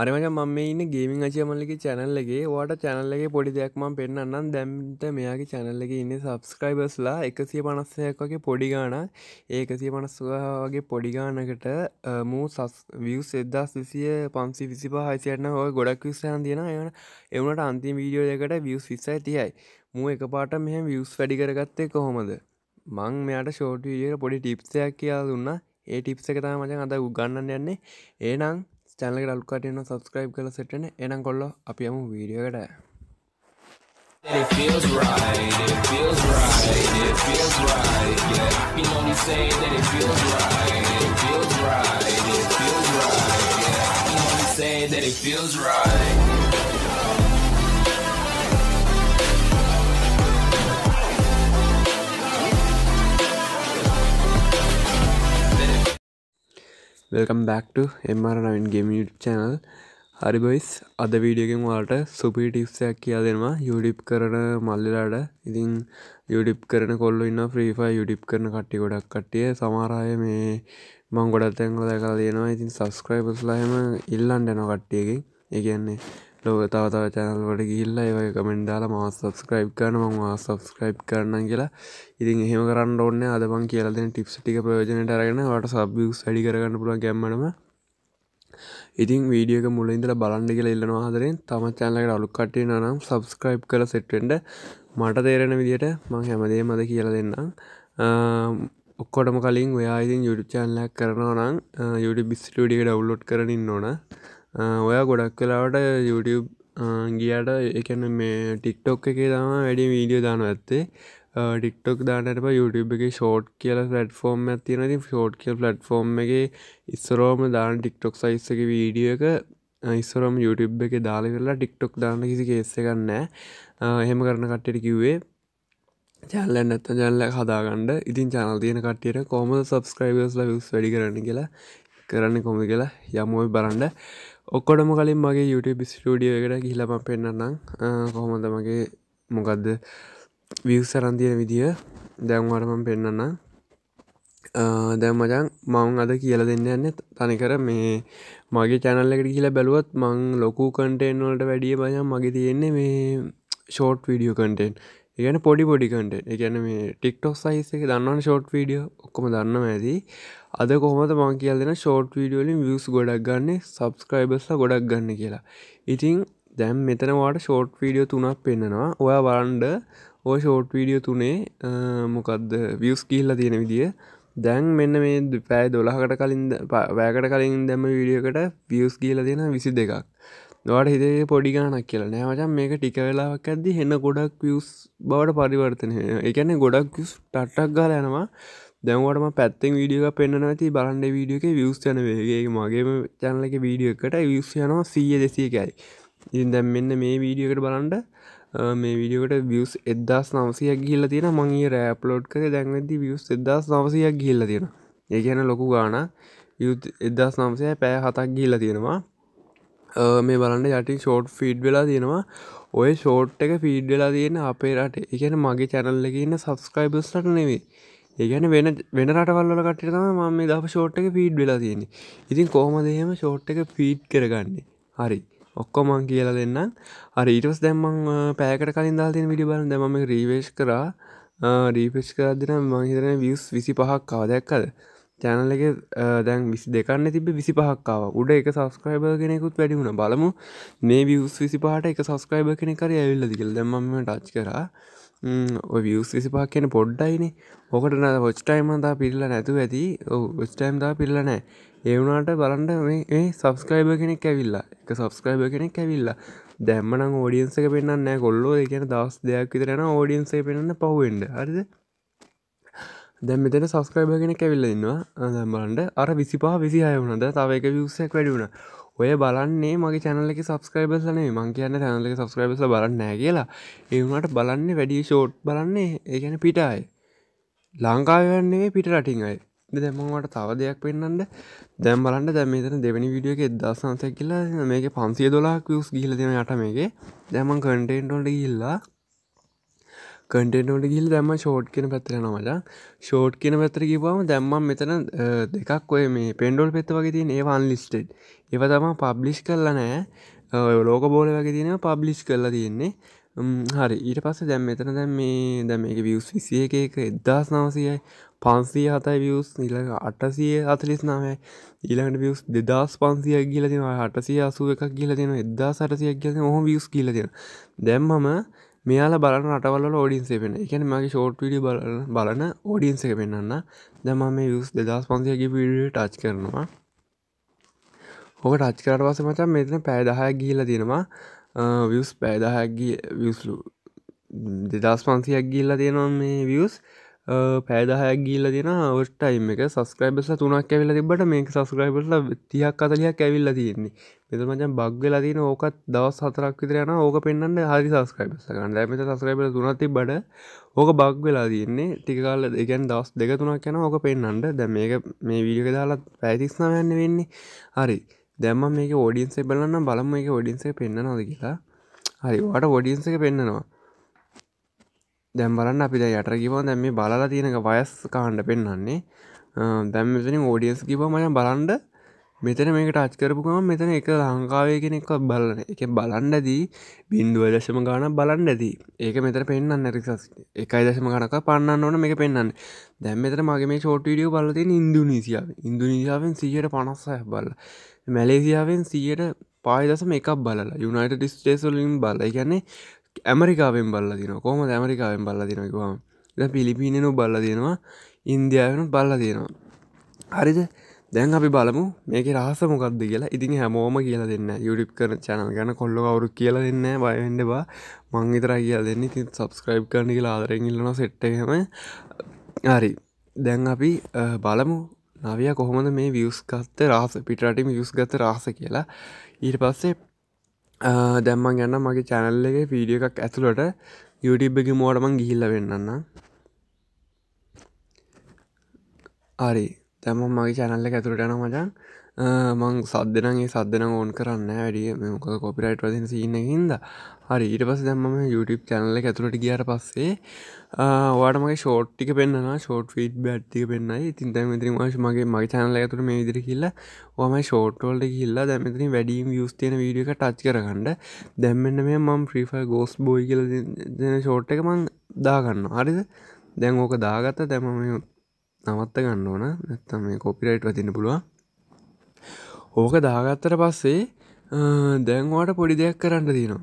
හරිමච මම ඉන්න ගේමින් අචයමල්ලගේ චැනල්ලගේ වාට චැනල්ලගේ පොඩි දෙයක්මම් පෙන්න්නම් දැම්ට මෙයාගේ චැනල්ලගේ ඉන්න සබස්ක්‍රයිබස්ලා එකසිය පනස්සයක් වගේ පොඩිගාන ඒකසිය පනස්වාගේ පොඩිගානකට මූ සස් වියස් එදස් විසිය පන්සි විසි පහයිසියන්න හෝ ගොඩක් විස්සයන් තියෙන එවන එවනට අන්තිම වීඩියෝ දෙකට වියස් විස්සයි තියයි. මූ එක පාට මෙහ වියස් වැඩි කරගත්තේ කොහොමද? මං මෙයාට ෂෝට් විදියට පොඩි ටිප්සයක් කියලා දුන්න. ඒ ටිප්ස එක තම මචන් අද උගන්නන්න යන්නේ. ඒනං චැනලක ඩල්කටයන්න සබස්ක්‍රයිබ් කල සෙටන එනම් කොල්ල අපි යමු වීඩියකට It feels right, it feels right, it feels right, yeah. I can only say that it feels right, it feels right, it feels right, yeah. I can only say that it feels right. Welcome බැක්ට එම්මර නවින් ගෙම channel හරි boys අද වීඩියගෙන් වාට සුපී ටිප්සයක් කියා දෙනවා. යුඩිප් කරන මල්ලිලාට. ඉතින් යුඩිප් කරන කොල්ල ඉන්න ්‍රීෆා යුඩිප් කරන කට්ටි ගොඩක් කට්ටිය. සමාරය මේ මං ගොඩත් තැන්ල දැකලා තියෙනවා. ඉතින් සස්ක්‍රයිබස්ලාහෙම ඉල්ලන්ට යන කට්ටියකින් ඒගන්නේ ලෝක තවතාව චැනල්වට ගිල්ල ඒවයි කමෙන්ඩාල ම සබස්ක්‍රයිබ් කරන මං සබස්ක්‍රයිබ් කරන්න කියලා. ඉතින් එහෙම කරන්න ඔන්න අදමන් කියලද ටිප්ස් ටික ප්‍රයෝජනයට අරගෙන වට සබ්ියස් වැඩි කරගන්න පුළුවන් ගැම්මනම ඉතින් වීඩියක මුලින්දල බලන්ඩ කියලා ඉල්ලනවා හදරෙන් තම චැනලකට අලු කටේ නම් සබස්ක්‍රයිබ් කල සෙට්ටෙන්ට මට තේරෙන විදිට මං හැමදේ මද කියලා දෙන්නම්. ඔක්කොටම කලින් ඔයායිතින් යුඩු චාන්ලයක් කරනවා නම් යුඩි බිස්ටිටියක ඩව්ලෝඩ් කරනින් ඕන. ඔයා ගොඩක් කලාවට YouTube ගියට එකන මේ ටික්ටොක් එක තම වැඩි වීඩියෝ දාන ඇත්තේ. ටික්ටොක් දානට YouTube එක ෂෝට් කියල ෆලට්ෆෝර්ම් ඇතිනති ෂෝට් කියල් ෆලට්ෆෝර්ම් එක ඉස්සරෝම දාන ටික්ටොක් සයිස් එක වීඩිය එක ඉස්සරම් YouTube එක දාල වෙලා ටික්ටොක් දාන්න කිසි කේස්ස ගන්නෑ එහෙම කරන කට්ටට කිව්වේ චැල්ල නැත්ත ජැල්ල හදාගන්න. ඉතින් චනල් තියෙන කට්ටියට කොම සබස්ක්‍රයිබස්ල විස් වැඩි කරන්න කියලා කරන්න කොම කියලා යමුවයි බලන්ඩ ඔක්කොටම කලින් මගේ YouTube ස්ටඩියෝ එකට ගිහිලම පෙන්න්නම් කොහොමද මගේ මොකක්ද විවස් සරන්තියන විදිිය? දැන්වරමම් පෙන්න්න දැම් මචන් මං අද කියල දෙන්න යන්න තනිකර මේ මගේ චැනල්ලෙකට කියලා බැලුවත් මං ලොකු කන්ටේන් වලට වැඩිය බයම් මගේ තියෙන්නේ මේ ෂෝට් වීඩියෝ කන්ටේන් ඒගැන පොඩි පොඩි කන්ටේ එකැන මේ ටික්ටොක් සයිස් එක දන්නවන ෂෝට් වීඩියෝ ඔක්කොම දන්න ඇති. අද කොහොමද මං කියල් දෙෙන ෂෝට් වීඩියෝලින් වියස් ගොඩක් ගන්න සබස්ක්‍රයිබස්ල ගොඩක් ගන්න කියලා. ඉතිං දැම් මෙතනවාට ෂෝට් වීඩියෝ තුනක් පෙන්න්නනවා ඔයා වරන්ඩ ඔය ෂෝට් වීඩියෝ තුනේ මොකක්ද වියස් කියල්ලා තියෙන විදිිය. දැන් මෙන්න මේ පෑ දොළහකට කලින් වැෑකට කලින් දැම වීඩියෝකට වියස් කියල තියෙන විසි දෙකක් දවාට හිතේ පොඩි ගානක් කියලා. නෑවචන් මේක ටික වෙලාවක් ඇද හෙන්න ගොඩක් වියස් බවට පරිවර්තනය එකන ගොඩක් විස් ටට්ටක් ගාල යනවා. දැවටම පැත්තෙන් වීඩියක පෙන්න්න ඇති. බලන්ඩ වීඩියක වියස් යන වේගේ මගේම චැනලක වීඩියකට වියස් යනවා සීය දෙසියකයි ඉතින් දැම් මෙන්න මේ වීඩියකට බලන්ඩ මේ විඩියකට වියස් එදස් නවසයක් ගිල්ල තියෙන මගේ රෑප්ලෝඩ් කර. දැන්වැදි වියස් එදස් නවසයක් ගිල්ල තියෙන ඒ ගැන ලොකු ගාන එදස් නම්සය පෑ හතක් ගිල්ල තියෙනවා. මේ බලන්න යටි ෂෝට් ෆීඩ් වෙලා තියෙනවා. ඔය ෂෝට් එක ෆීඩ් වෙලා තියෙන අපේ රට. එකන මගේ චැනල්ල ඉන්න සබස්ක්‍රයිබස්ලට නෙවේ ඒගැන වෙන වෙන රටවල්ල කටම ම මේ ද ෂෝට් එක ෆීඩ් වෙලා තියෙන ඉතින් කොහොමදහෙම ෂෝට් එක ෆීඩ් කරගන්නේ? හරි. ඔක්කොමං කියලා දෙන්න අර ඊටස් දැම්මං පෑකට කලින් දාතින විඩි බල දැම රීවේශ් කරා. රීපෙච් කරදින මහිතන වියස් විසි පහක් කවදැක්කද චැනල එක දැන් විසි දෙකන්න තිබ විසි පහක්කාව උඩ එක සස්ක්‍රයිබ කෙනෙකුත් වැඩි වුණ. බලමු. මේ වියස් විසි පහට එක සස්ක්‍රයිබ කෙනෙ කර ඇවිල්ල දිකල් දැමම ටච් කරා. ඔය වියස් විසි පහ කියන පොඩ්ඩයින. ඕකට න ොච්ටයිමන්තා පිල්ල නැතු ඇති. ඔස්ටයිම්දා පිල්ල නෑ ඒවුනාට බලන්ඩ මේ සබස්ක්‍රයිබ කෙනෙක් ඇවිල්ලා. එක සබස්ක්‍රයිබ කෙනෙක් ඇවිල්ලා. දැම්මන ෝඩියන්සක පෙන්න්න නෑ කොල්ලෝ එකන දස් දෙයක් විතරෙන ෝඩියන්සේ පෙන්න්න පහුවෙන්ඩ හරිද? දැම් මෙතන සස්ක්‍රයිබ කෙනෙක් ඇවිල්ල ඉන්නවා. දැම්බලන්ට අර විසිපා විසි අයවුණද තව එක වියසක් වැඩිුණ ඔය බලන්නේ මගේ චැනලෙ සබස්ක්‍රයිබස්ලනේ මං කියන්න චැනලෙ සබස්ක්‍රයිබස් බලන්න නෑ කියලා. ඒවුණට බලන්න වැඩි ෂෝට් බලන්නේ. ඒගැන පිටයි ලංකාවන්නේ පිට රටින් අයි. දැමට තව දෙයක් පෙන්න්නට දැම් බලන්ට දැම තන දෙවැනි විඩියෝ එක එදස්සන්සැ කියලා මේක පන්සිය දොලා කියස් ගිල දෙන යට මේක. දැමන් කටේන්ටොට ගිල්ලා කටෙන්ටෝට ගිල් දැම්ම ෂෝට් කියන පැත්තරෙන මචා. ෂෝට් කියන පැත්තර කිවවාම දැම්මම් මෙතන දෙකක් ඔය මේ පෙන්ඩෝල් පෙත්ත වගේ තින් ඒවාන් ලිස්ටඩ් ඒව තම පබ්ලිෂ් කරලා නෑ ලෝක බෝල වගේ තියෙන පබ්ලිෂ් කරලා තියෙන්නේ. හරි. ඊට පස්ස දැම් මෙතන දැම් මේ දැම එක වියස් විසිය එක එක එදදාස් නවසයයි පන්සිය හතයි වියස් නිලක අටසිය අතලිස් නාමයි ඊළඟට වියස් දෙදස් පන්සිය කියල තින අටසිය අසුව එකක් කියල තියෙන එදදා සටසියක් කියල හොම වියස් කියල තියෙන දැම්මම මෙයාල බලන රටවල ෝඩින්සේ පෙන එකන මගේ ෂෝට් විඩි බල බලන ෝඩියන්ස එක පෙන්න්න දැම මේ යුස් දෙදස් පන්සියගේ පිඩිය ටච් කරනවා. ඕක ටච් කරට පස මචන් මෙතන පෑදහයක් ගිහිල තියෙනවා. වියස් පෑදහැක්ගී වියස්ලු දෙදස් පන්සියක් ගිල්ල තියෙනවා මේ වියස් පෑදහයක් ගීල තින ඔටයිම එක. සස්ක්‍රයිබස තුනක් ඇවිල තිබට මේක සස්ක්‍රයිබර්ල තියක් අතලයක් ඇවිල්ල තියෙන්නේ. මෙත මචන් බග්වෙල තින ඕකත් දවස් හතරක් විතරයන ඕක පෙන්න්න හරි සස්ක්‍රයිබස ගන්න. ඇමත සස්ක්‍රයිබ තුනති බඩ ඕක බක් වෙලා තියන්නේ. ටිකාල දෙකන් දවස් දෙක තුනක් යන ඕක පෙන්න්නට දැ මේක මේ වීඩියක දාලත් පැතිස්නාවන්න වෙන්නේ හරි. දැම්ම මේක ෝඩියන්සේ බලන්න බලම එක ෝඩියන්සේ පෙන්න්න නොද කියලා. හරි. වට ෝඩියන්ස එක පෙන්න්නනවා දැම් බලන්න අපි යට කිව දැම මේ බලලා තියෙනක වයස් කාණ්ඩ පෙන්න්නන්නේ දැම් මෙතන ෝඩියන්ස් කිව මය බලන්ඩ මෙතන මේක ටච් කරපුකම මෙතන එක ලංකාවේ කෙනෙක් බලන එක බලන්ඩදී බින්දුව දශම ගාන බලන්න ඇති. ඒක මෙතර පෙන්න්න නැරිසස් එකයි දශම ගනක පන්නන්න ඕන මේක පෙන්න්න දැම් මෙතර මගේ මේ ෂෝටීඩියෝ බලතිය ඉන්දුනීසියාව ඉන්දුනීසියාවෙන්. සියට පනස්සය බල මැලේසියාවෙන් සියට පායිදසම එකක් බලලා. යුනයිට ඩිස්ටේසලින් බල ගැන්නේ ඇමරිකාවෙන් බල්ල දින කොම ඇමරිකාවෙන් බල්ල දිනකවාම පිලිපිනෙනු බල්ල දෙනවා ඉන්දයාවනු බල්ල තියෙනවා හරිද? දැන් අපි බලමු මේක රහස මොකක්ද කියලා. ඉතින් හැමෝම කියලා දෙන්න යුඩිප් කර චැනල් ගැන කොල්ල කවරු කියලා දෙන්න බයවෙන්ඩ බා මංගිතර කියලා දෙන්න. ති සබස්ක්‍රයිබ් කරන කියලා ආදරෙන් ඉල්ලන සෙට්ටහම හරි. දැන් අපි බලමු නවිය කොහොමද මේ වියස් ගත්ත රහස පිටරටි වියස් ගත රහස කියලා. ඊට පස්සේ දැම්මන් ගන්න මගේ චැනල්ල එක වීඩිය එකක් ඇතුළට. YouTube එක මෝඩමන් ගිහිල්ල වෙන්නන්න හරි. තැම මගේ චැනල්ල ඇතුළට යන මචන් මං සද්දනගේ සද්දන ඕන් කරන්න වැඩිය. මොක කොපිරයිට් වදින සින්න හින්ද. හරි ඊට පස දැම්ම YouTube චැනල්ල ඇතුළට ගියට පස්සේ වාටමගේ ෂෝට්ටික පෙන්න්න ෂෝට් ෆීඩ් බැට්තික පෙන්න්නයි ඉතින් දැමතිරි වශ මගේ මගේ චැනල ඇතුර මේ විදිර කියල්ල ෝම ෂෝටෝල්ට කියල්ලා දැමතිරි වැඩීම් වියස් තියෙන වීඩිය එක ටච් කරගන්න. දැම්මන්න මේ මම් ප්‍රීෆයි ගෝස් බෝයි කියල දෙන ෂෝට් එක මං දාගන්න හරිද? දැන් ඕක දාගත්ත. දැම නවත්ත ගන්න ඕන. නැත්තම මේ කොපිරයිට් වතින්න පුළුවන්. ඕක දාගත්තර පස්සේ දැන්වාට පොඩි දෙයක් කරන්න තිනවා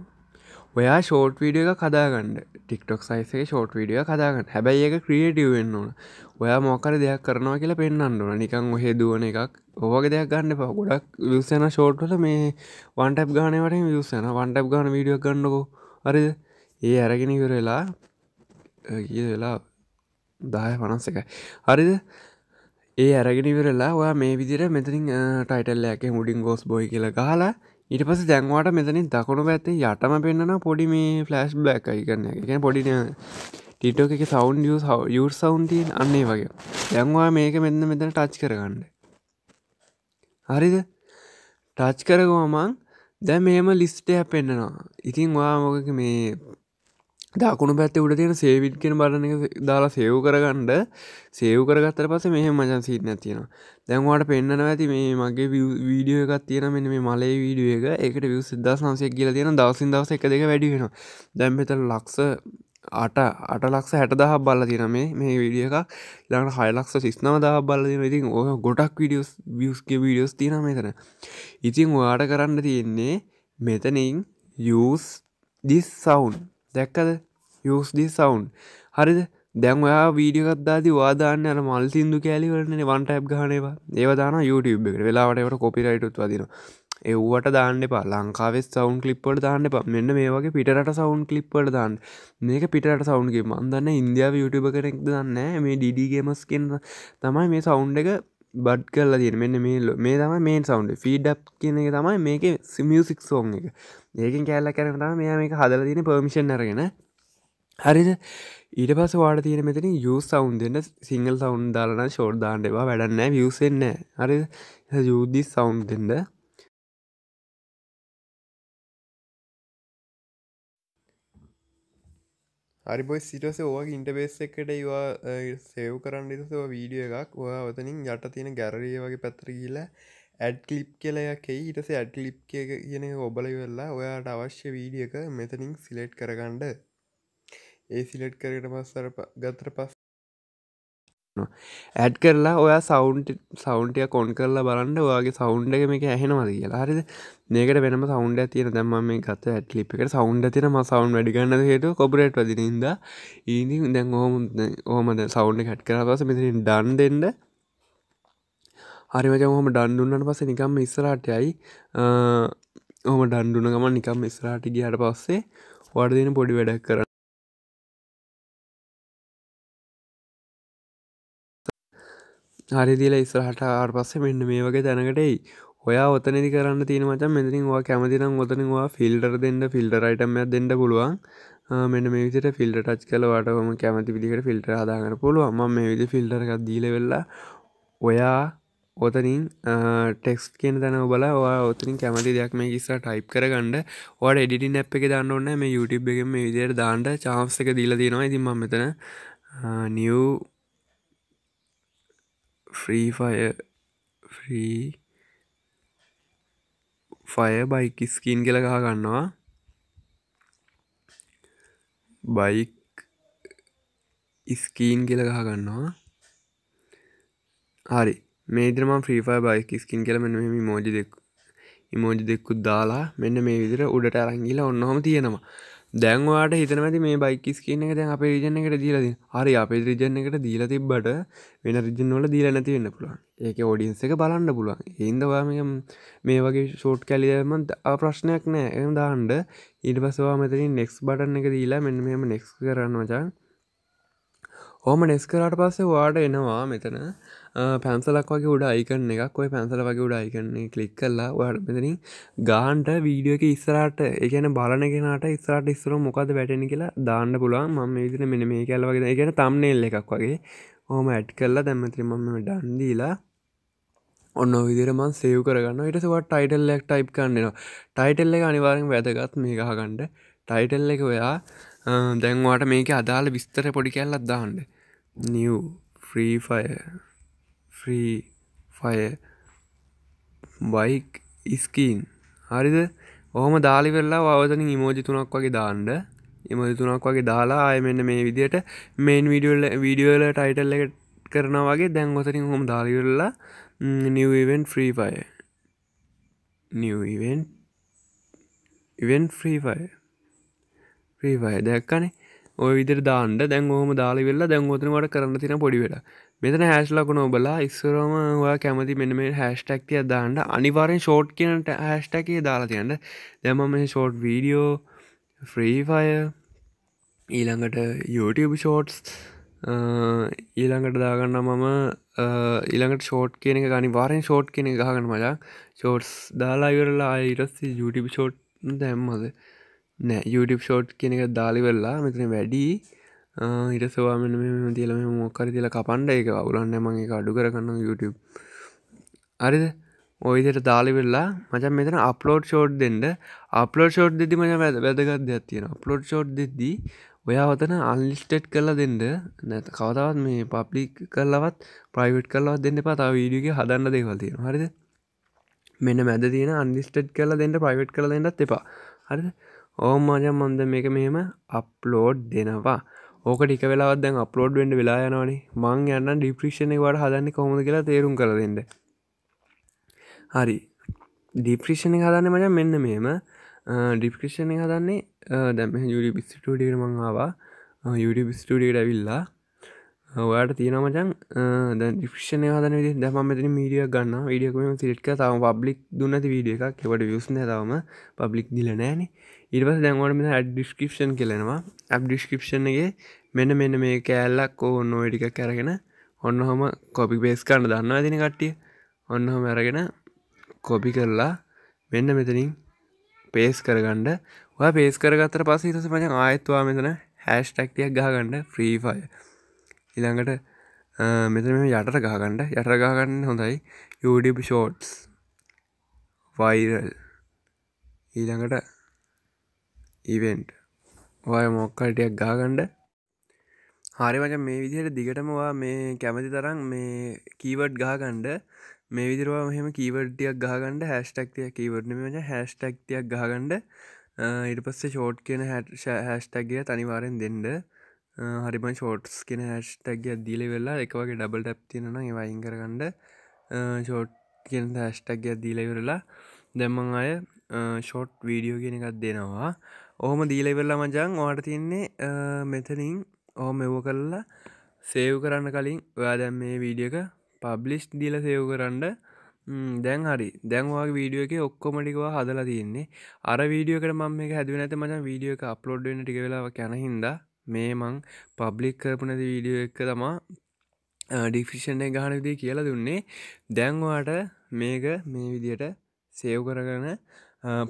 ඔයා ෂෝට් වීඩිය එක කදාගන්න ටික්ටොක් සයිසේ ෂෝට් වීඩිය කදාගන්න හැබැයි එක ක්‍රියටව වෙන්න ඕන. ඔයා මොකර දෙයක් කරනවා කියලා පෙන්න්න ඕන. නිකං ඔහෙ දුවන එකක්. ඕවගේ දෙයක් ගන්න පා ගොඩක් විසන ෂෝට්වල මේ වන්ටප් ගානවට විසන වන්ටප් ගාන වීඩියක් ගන්නකෝ. අරි ඒ අරගෙන ඉවරලා කිය වෙලා දාය පනස්ස එකයි. හරිද? ඒ අරගෙනවිරලා ඔයා මේ විදිර මෙතරින් ටයිටල්ලෑක මුඩින් ගෝස් බොයි කියල ගහලා ඊට පස දැන්වාට මෙතනින් දකුණු පැත්තේ යටම පෙන්න්නන පොඩි මේ ෆලස්් බ්ලක් අයි කරන්න එක පොඩින ටිටෝ එක සවන් යුර් සවන්ටීන් අන්නේ වගේ. දැන්වා මේක මෙන්න මෙතන ටච් කරගන්න. හරිද? ටච් කරගෝමන් දැ මේම ලිස්ටයක් පෙන්න්නනවා ඉතින් වා මොක මේ දකුණු පැත්ත උඩ තියෙන සේවිට් කෙන බලන දාලා සෙව් කරගණ්ඩ සේව් කරගත්තර පස මෙහ මචන් සිීන තියෙනවා. දැන්වාට පෙන්න්න ඇති මේ මගේ වීඩියෝ එකක් තියෙන මෙන්න මේ මලේ වීඩිය එක. එකට විය සිද්ධ සංසය කියල තියෙන දවසින් දවස එක දෙක වැඩියෙන දැම්පෙත ලක්ස අට අට ලක්ෂ හැට දහ බල්ල තින මේ මේ විඩිය එකක්. ළඟට හයලක්ෂ සිස්නම දහ බල්ල තින ඉතින් ඕ ගොඩක් විඩියස් වියස්ගේ වීඩියෝස් තින මෙතන. ඉතින් ඔයාට කරන්න තියෙන්නේ මෙතනින් යස් දිස් සවුන් දැක්කද? යස්දි සවන්් හරිද? දැන් ඔයා වීඩියකත්දාති වාදාන්න අන මල් සිින්දු කෑලිවරන වන්ටයිබ් ගහනවා ඒවදාන YouTube එකට. වෙලාවටට කොපිරයිටුත් වදින එව්වට දාන්න එපා. ලංකාවේ සවන් කලිප්පට දාන්න එපා. මෙන්න මේ වගේ පිටට සවන් කලිප්පට දාන්න. මේක පිටට සවන්ගේ මන්දන්න ඉන්දියාව YouTube කෙනෙක් දන්න මේ ඩිඩිගේමස් කියන්න තමයි මේ සවුන්් එක බඩ් කරලා තියෙන. මෙන්න මේ මේ තම මේ සවන්් ෆීඩප් කියන එක තමයි මේක සිමියසික් සෝන් එක. ඒකින් කෑල්ල කරනට මෙයා මේක හදල තියෙන පර්මිෂන් අරගෙන. හරිද? ඊට පස වාට තියෙන මෙතන යු සවුන් දෙන්න සිංහල් සවුන් දාලන ෂෝඩ් දාන්නවා වැඩන්න වියසෙන්න හරි යුද්ධි සවුන්් දෙන්න. හරි බොයි සිටස ඕක ඉන්ටබේස් එකට ඒවා සෙව් කරන්න ඉතව වීඩිය එකක්. ඔයා ඔතනින් යට තියෙන ගැරරිය වගේ පැත්තර කියලා ඇඩ් කලිප් කියලයකෙයි ඉටස ඇඩ් කලිප් කියන ඔබල වෙල්ලා ඔයාට අවශ්‍ය වීඩියක මෙතනින් සිලෙට් කරගණ්ඩ ඒ සිලෙට් කරට පස්සර ගත්‍ර පස් ඇඩ් කරලා ඔයා සෞන්් සෞන්ටය කොන් කරලා බලන්න ඔයාගේ සෞන්් එක මේක ඇහෙනවද කියලා. හරිද? මේකට වෙනම සෞන්ඩ තියන දැම මේ ගත ඇටලිප් එක සෞන්් තින ම සෞන්් වැඩිගන්න හේතු කොපරේට් වදිනද ඊදි දැන් ඕහම ඕමද සෞන්් හැට් කර පස මෙතින් ඩන් දෙන්න. හරිමච හොම ඩන්ඩුන්නට පස නිකම් ඉස්සරටයයි ඕම ඩන්ඩුන ගම නිකම් ඉස්රාටි ගියට පස්සේ වඩදින පොඩි වැඩක් කර හරිදිල ඉස්රහට ආට පස්සේ මෙන්න මේ වගේ තැනකටයි ඔයා ඔතනදි කරන්න තියෙන මචන් මෙතින් වා කැමතිනම් ඔතනවා ෆිල්ටර් දෙන්න ෆිල්ටරයිටම දෙන්න පුළුවන්. මෙන්න මේ විසිට ෆිල්ට ටච් කලවාටම කැමති විදිකට ෆිල්ටර හදාගන්න පුළුව ම මේ විදි ෆිල්ටරක් දීල වෙල්ලා ඔයා ඔතනින් ටෙක්ස් කියන තැන බල ඔතනින් කැමති දෙයක් මේ කිස්සා ටයිප් කරගන්න. වට එඩිටි නැප් එක දන්න ඔන්න මේ YouTube එක මේ විදියට දාන්ට චාන්ස එක දීල තියෙනවා. ඉතින් ම මෙතන new free fire free fire bike skin කියල ගහ ගන්නවා. බයික් ස්කීන් කියල ගහ ගන්නවා. හරි. මේදරම ්‍රීෆයි බයික් ස්කින් කියල මෙන්න මෙම මෝජි දෙක් ඉමෝජි දෙක්කුත් දාලා මෙන්න මේ විදිර උඩට අරංගිලා ඔන්නහම තියෙනවා. දැන්වාට හිතනමති මේ බයිකිස් කියන එක දැන් අප රිජන එකට දීලද හරි අප රිජන එකට දීල තිබ්බට වෙන රිජනවල දීල නැති වෙන්න පුළුවන්. ඒක ෝඩියන්ස එක බලන්න පුළුවන්. ඒන්දවා මේ වගේ ෂෝට් කැලියම ප්‍රශ්නයක් නෑ. එම දාන්ඩ ඊට පසවා මෙතරින් නෙක්ස් බටන් එක දීලා මෙන්න මෙම නෙක්ස් කරන්න වචා ඕම නෙස් කරට පස්සේ වාට එනවා මෙතන. පැන්සලක් වගේ උඩ අයිකන්න එකක්. ඔය පැන්සල වගේ උඩ අයිකන්නේ කලික් කල්ලා වට මෙතනින් ගාන්ට වීඩියෝ එක ඉස්සරට එකන බලනගෙනට ඉස්රට ඉස්සර මොකද වැටෙන කියලා දාන්න පුළුවන්. මම විදින මෙන මේ කැල වගේ එකන තම්නෙල් එකක් වගේ. ඕම ඇට් කල්ලා දැම්මතිරි මම ඩන්දීලා ඔන්න විදිරමන් සේව් කරගන්න ඉටසවට ටයිටල්ලෙක් ටයිප් කන්නවා ටයිටල්ල එක අනිවාරෙන් වැදගත් මේ ගහගණ්ඩ ටයිටල් එක ඔයා දැන්වාට මේක අදාළ විස්තර පොඩි කැල්ලත් දාන්න. New free fire free fire bike skin හරිද? ඕහම දාලි වෙල්ලා අවතන ඉමෝජි තුනක් වගේ දාන්ඩ එමජි තුනක් වගේ දාලා අය මෙන්න මේ විදියට මේන් විඩියල්ල වීඩියෝල ටයිටල්ල එක කරන වගේ දැන් ඔතරින් හොම දාලිවෙල්ලා නිවෙන් free fire නිවෙන් even free fire free fire දැක්කනේ ඔය විදිර දාන්ඩ දැන් හෝම දාලි වෙල්ලා දැන් ෝතනවට කරන්න තින පොඩිවෙලා මෙතන හැස්ලකුණ ඔබලා ඉස්සරම ඔයා කැමති මෙන මේ හැස්ටක්තිය දාන්නට අනිවාරෙන් ෂෝට් කියනට හැස්ටකේ දාලා තියන්න. දැම මේ ෂෝට් වීඩියෝ ෆ්‍රීෆය ඊළඟට YouTube ෂෝට්ස් ඊළඟට දාගන්න මම ඊළඟට ෂෝට් කියන ගනි වාරෙන් ෂෝට් කියන ගහගන්න මලා ෂෝට්ස් දාලා ඉවරලා අයිරස්ස YouTube ෂෝට් දැම්මද? නෑ YouTube ෂෝට් කියන එක දාලි වෙල්ලා මෙතන වැඩී. ඉටසවාමන මෙම තියලම මොක්කර තිල කපන්ඩ එක අවුලන්න මගේ අඩු කරගන්න YouTube. අරිද ඔයිදට දාලි වෙල්ලා මචන් මෙතන අප්ලෝඩ් ෂෝට් දෙන්න. අප්ලෝඩ් ෂෝට් දෙදි මච වැද වැදගත් දෙයක් තියෙන අප්ලෝඩ් ෂෝට් දෙද්දී ඔයා ඔතන අන්ලිස්ටෙට් කරලා දෙන්න. නැත කවතාවත් මේ පප්ලික් කරලවත් ප්‍රයිවට් කරලවත් දෙන්න පතා වීඩියගේ හදන්න දෙවල් තියෙන හරිද? මෙන්න මැද තියෙන අන්ලිස්ටෙට් කරලා දෙන්න ප්‍රයිවට් කළ දෙන්නත් එපා. හරිද? ඕම් මජම් මන්ද මේක මෙහෙම අප්ලෝඩ් දෙනවා. ඕක ටික වෙලාවත් දැන් අප්ලෝඩ් වෙන්ඩ වෙලා යනවානේ. මං යන්න ඩිප්‍රිෂණ වට හදන්න කොමද කියලා තේරුම් කර දෙන්න. හරි. ඩිප්‍රිෂණ හදන්න මච මෙන්න මෙම ඩිප්‍රිෂණය හදන්නේ දැම යුඩි බිස්ටඩියට මංආවා යුඩි බිස්ටඩියට ඇවිල්ලා ඔයාට තියෙන මචන් ද ඩිෆිෂණය හදන විදි දැම මෙතන මීඩිය ගන්න විඩියකම සිරිට්ක තම පබ්ලික් දුන්නති වීඩිය එකක්. එවට වියස්න තවම පබ්ලික් දිල නෑනේ ඉරිපස් දැන්වට මෙ ඇඩ් ඩිස්ක්‍රපෂන් කෙලෙනවා ඇබ් ඩිස්ක්‍රපෂන්ගේ මෙන්න මෙන්න මේ කෑල්ලක් ඕන්න ඔය ටික කැරගෙන ඔන්න හොම කොපි පේස් කරන්න දන්න ඇතින කට්ටිය. ඔන්න හොම ඇරගෙන කොපි කරලා මෙන්න මෙතනින් පේස් කරගණ්ඩ ඔය පේස් කරගත්තර පස ඉතස පච ආයත්වා මෙතන හැස් ටක්ටියක් ගහගන්න. ෆ්‍රීෆය ඉළඟට මෙතන යටට ගහගණ්ඩ යට ගහගන්න හොඳයි. යඩ ෂෝට්ස් වයිරල් ඊළඟට ඉවෙන්ට් ඔය මොක්කටයක් ගාගණ්ඩ හරි වච මේ විදිහයට දිගටමවා මේ කැමති තරම් මේ කීවඩ් ගාගණ්ඩ මේ විදිරවා මෙහම කීවඩ්ඩියක් ගාගණඩ හැස්ටක්තිය කීවඩ්නම වච හැස්ටක්තියක් ගාගණ්ඩ ඉට පස්සේ ෂෝට් කියන හැස්ටක්ගේ තනිවාරෙන් දෙන්ඩ හරිම ෂෝට්ස් කෙන හැස්ටක්ගේ දීල වෙල්ලා එකවගේ ඩබල් ටැප් තියන ඒවයින් කරගන්නඩ ෂෝට් කියෙන් හැස්ටක්ගේ දීලවෙරලා දැම්මං අය ෂෝට් වීඩියෝ කියෙන එකක් දෙනවා. ඔහොම දීලවෙල්ලා මජං ඕට තින්නේ මෙතනින් ඕ මෙව්ව කරලා සේව් කරන්න කලින් ඔයා දැම් මේ වීඩියක පබ්ලිස්් දීල සේව් කරන්න. දැන් හරි. දැන්වාගේ වීඩියෝ එක ඔක්කොමටිකවා හදලා තියන්නේ අර වීඩියෝකට මම මේ හැදුව නැත මච වීඩියෝ එක අප්ලෝඩ් වෙන ටික වෙලා කැනහින්ද මේ මං පබ්ලික් කරපු නැති වීඩියෝ එක තමා ඩිෆිෂණ ගහන විදිී කියලා දුන්නේ. දැන්වාට මේක මේ විදියට සේව් කරගන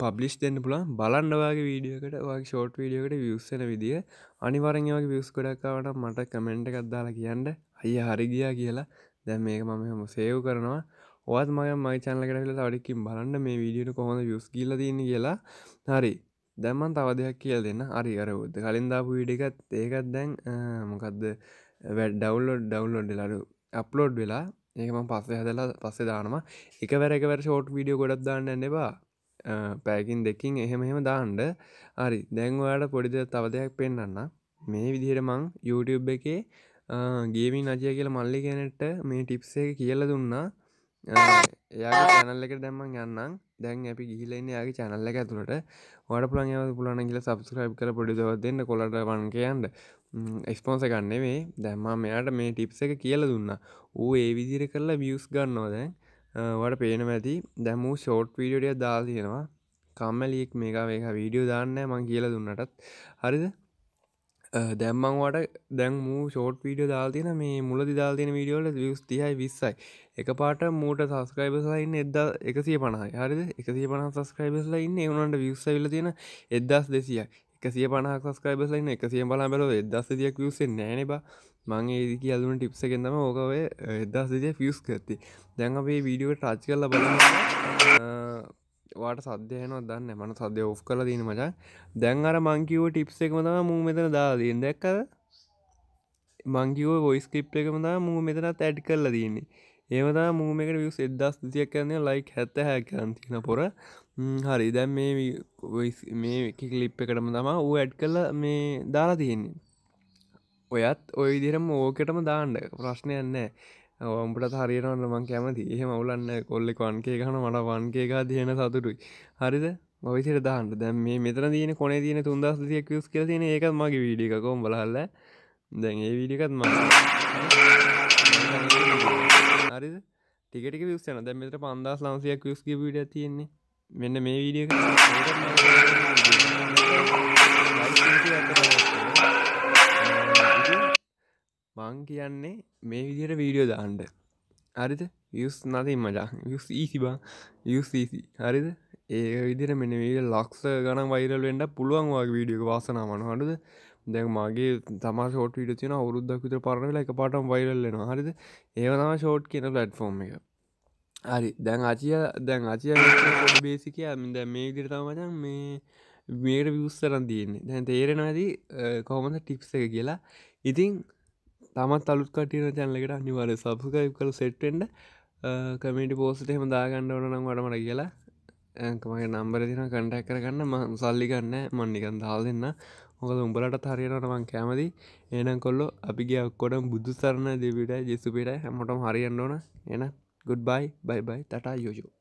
පබ්ලිස් දෙන්න පුළන් බලන්ඩවාගේ වීඩියෝකට වගේ ෂෝට් වීඩියෝකට වියස්සන විදිිය. අනිවරංවාගේ වියස් කොඩක්කාවට මට කමෙන්ට් එකක්දාලා කියන්න. අය හරිගියා කියලා. දැන් මේක මම හම සේව් කරනවා. ඔත් මය මයි චනලකට තඩිකින් බලන්න මේ වීඩියට කොහොඳ වියස් කියල තින්න කියලා. හරි. දැම්මන් තව දෙයක් කියල් දෙන්න. අරි අරවුද්ද කලින්දාපු විඩිකත් ඒකත් දැන් මොකක්ද වැඩ ඩවල්ලෝඩ් ඩවල්ලෝඩ් ලඩු අප්ලෝඩ් වෙලා ඒකම පස්සේ හදලා පස්සේ දානවා. එක වැරකවර ෂෝට් වීඩියෝ ගොඩක් දාන්න එන්නවා පෑකින් දෙකින් එහෙම එහෙම දාන්ඩ හරි දැන්වාට පොඩිද තව දෙයක් පෙන්න්න මේ විදිහට මං YouTube එකේ ගේමි නජය කියල මල්ලි කෙනෙට්ට මේ ටිප්සේ කියල දුන්නා. එයාගේ චැනල් එක දැම්මන් යන්නම්. දැන් අපි ගිහිලන්න යාගේ චැනල්ල එක ඇතුළට. වඩ පුළන් යව පුලන කියල සබස්ක්‍රයිබ් කර පොඩිදව දෙන්න කොලට වන් කියන්ට එක්ස්පෝන්ස ගන්න මේ දැම්ම මෙයාට මේ ටිප්ස එක කියල දුන්න. ඌ ඒ විදිර කරලා වියස් ගන්නවා දැන්. වට පේන ඇති. දැමූ ෂෝට් වීඩියෝඩිය දාල් තියෙනවා. කම්මලියෙක් මේක මේක වීඩියෝ දාන්න මං කියල දුන්නටත්. හරිද? දැම්මංවට දැන් මූ ෂෝට් වීඩියෝ දාල්තින මේ මුලදි දාල්තින වීඩියෝල වියස් තියයි විස්සයි. එක පාට මූට සස්ක්‍රයිබස්ලයින්න එද එකසිය පණහයි. හරිද? එකසිය පණ සස්ක්‍රයිබස්ල ඉන්න එවනට විස්සවිල තියෙන එදස් දෙසිය එකසිය පනහ සස්ක්‍රයිබස්ලයින්න එකසිය බල බැලව එදස් දියක් වියසේ නෑන බා. මං ඒදි කියල්ලුන ටිප්සකෙන්දම ඕකවේ එදස් දෙතිය ෆියස් කරති දැන් අපේ වීඩියෝ ටච් කරල බල වාට සද්‍යයනවා දන්න මන සද්‍ය ඔෆ් කල දීන මචා. දැන් අර මංකිව ටිප්ස එකම තම මූ මෙතන දාදීන් දැක්කද මංකිව ගොයිස් කිප් එකම තම මූ මෙතනත් ඇඩ් කරලා දන්නේ ඒවතා මූමකට වියස් එදස් තියක් කරන්නේ. ලයික් හැත්ත හැකන්තින පොර. හරි. දැන් මේ මේ කිලිප් එකටම තමා ඌ ඇඩ් කල්ල මේ දාලා තියෙන්නේ. ඔයත් ඔය විදිරම ඕකටම දාන්න. ප්‍රශ්නයන්නෑ ඔම්පට හරියනවන්න මං කැමති. එහෙම ඔවුලන්න කොල්ලෙ වන්ගේ ගන මට වන්ගේකා තියෙන සතුටුයි. හරිද? ඔවිසිට දාහන්ට දැම් මේ මෙතන තියන කොන තියන තුන්දස් තියක් යස් කර තියන ඒකත් මගේ වීඩිකකොම් බලහල්ල දැන් ඒ වීඩිකත් ම. හරිද? ටිකට විස්සන දැ මෙතර පන්දස් ලංසයක් යස්ගේ විඩ තියෙන්නේ. මෙන්න මේ වීඩිය මං කියන්නේ මේ විදියට වීඩියෝ දාන්ඩ හරිද? යස් නතින් මජා යස් ඊසි බා. යුස්සි හරිද? ඒ විදිර මෙන වීඩ ලක්ස ගන වයිරල් වෙන්ඩ පුළුවන් වගේ වීඩියක වාසනාමන හඩුද දැන් මගේ තම ෂෝට විඩ තින අවුරුද්දක් විතර පරණල එක පාටම් වයිරල්ලෙන හරිද? ඒවතම ෂෝට් කියන පලට්ෆෝර්ම් එක. හරි. දැන් අචිය දැන් අචිය බේසික මිද මේ විදිර තමචන් මේ මේට විවස්සරන් තියන්නේ. දැන් තේරෙනදී කොහොමද ටිප්ස එක කියලා. ඉතිං තමත් අලුත් කටියන චැනලකට අනිවාර සබස්කයිප් කල සෙට්ටෙන්ඩ කමටි පෝස්ට එහම දාගන්න ඕන නම් වඩමට කියලා. ඇකමගේ නම්බර තින කටක් කරගන්න. ම සල්ලි ගන්න මන්නිකන් දාල් දෙන්න. මොකද උඹලට හරියනටමං කැමති. ඒනම් කොල්ලො අපිගේ ඔක්කොටම් බුදු සරණ දෙවිට ජෙසුපිට හැමටම හරියන්න ඕන. එන ගුඩ් බයි බයි බයි තටා යෝජෝ